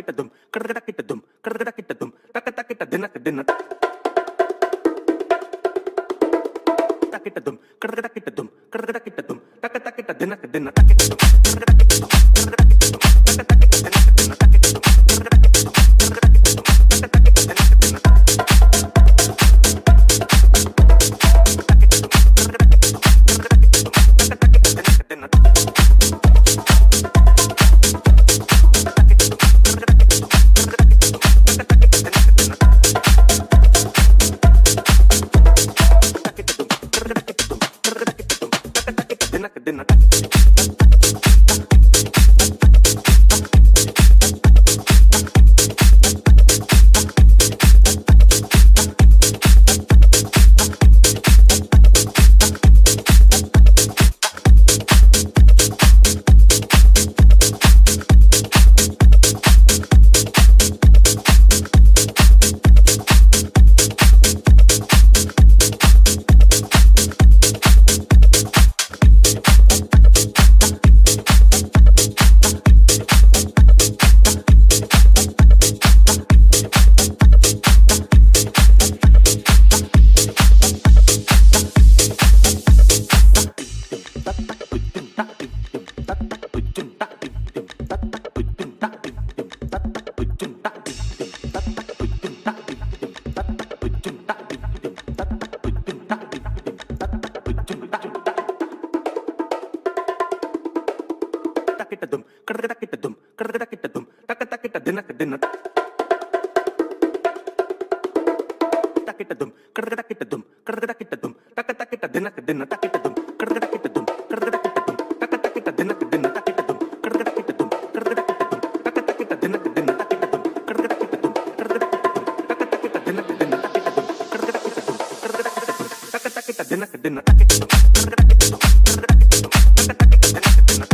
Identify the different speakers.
Speaker 1: kita dum, kereta kita dum, kereta kita dum, tak kita kita denak denak. Tak kita dum, kereta kita dum, kereta kita dum, tak kita kita denak denak, tak kita dum, kereta kita dum. takitadana kadana takitadum kadakitakitadum kadakitakitadum takatakitadana kadana takitadum kadakitadum kadakitakitadum takatakitadana kadana takitadum kadakitakitadum kadakitakitadum takatakitadana kadana takitadum kadakitakitadum kadakitakitadum takatakitadana kadana takitadum kadakitakitadum kadakitakitadum takatakitadana kadana takitadum kadakitakitadum kadakitakitadum takatakitadana kadana